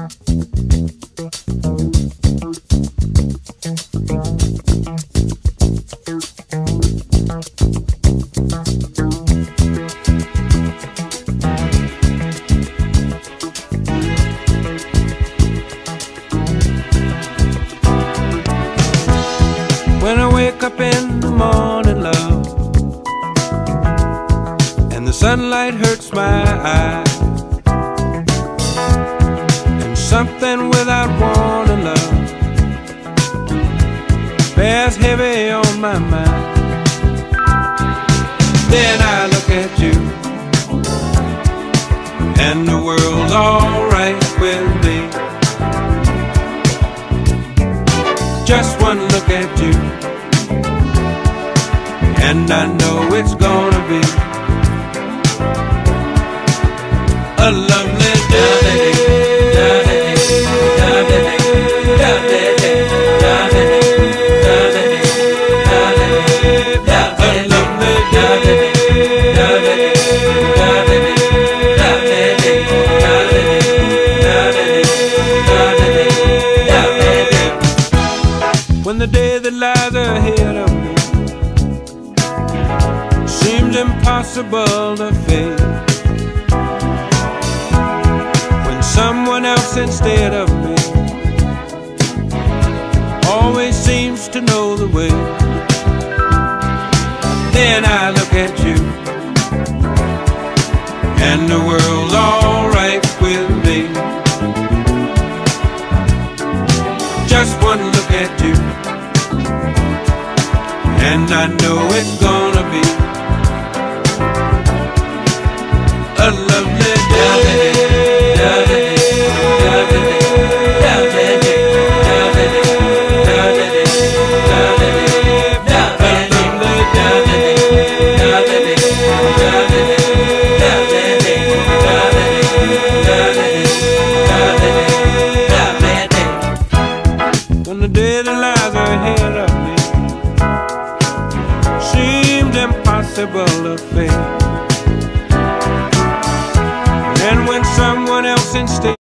When I wake up in the morning, love, and the sunlight hurts my eyes, bears heavy on my mind. Then I look at you, and the world's alright with me. Just one look at you And I know it's gonna be A lovely day that lies ahead of me seems impossible to face. When someone else instead of me always seems to know the way. Then I look at you, and the world's alright with me. Just one look at you, and I know it's gonna be a lovely day. When the and when someone else instead